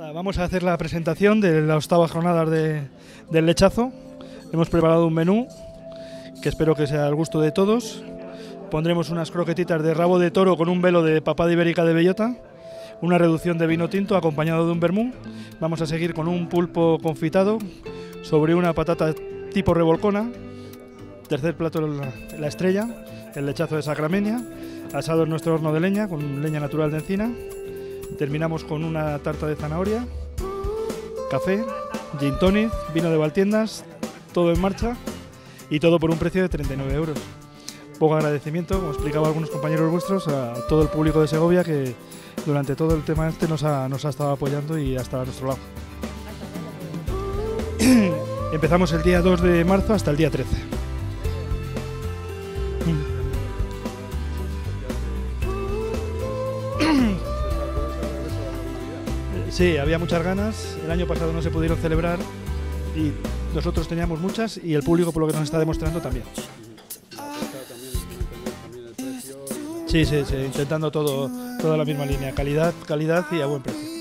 Vamos a hacer la presentación de las octavas jornadas de, del lechazo. Hemos preparado un menú que espero que sea al gusto de todos. Pondremos unas croquetitas de rabo de toro con un velo de papada ibérica de bellota, una reducción de vino tinto acompañado de un vermú. Vamos a seguir con un pulpo confitado sobre una patata tipo revolcona. Tercer plato, la, la estrella, el lechazo de sacramenia, asado en nuestro horno de leña con leña natural de encina. Terminamos con una tarta de zanahoria, café, gin tonic, vino de Valtiendas, todo en marcha y todo por un precio de 39 euros. Poco agradecimiento, como explicaba algunos compañeros vuestros, a todo el público de Segovia que durante todo el tema este nos ha, nos ha estado apoyando y ha estado a nuestro lado. Empezamos el día 2 de marzo hasta el día 13. Sí, había muchas ganas. El año pasado no se pudieron celebrar y nosotros teníamos muchas y el público, por lo que nos está demostrando, también. Sí, sí, sí, intentando todo, toda la misma línea, calidad, calidad y a buen precio.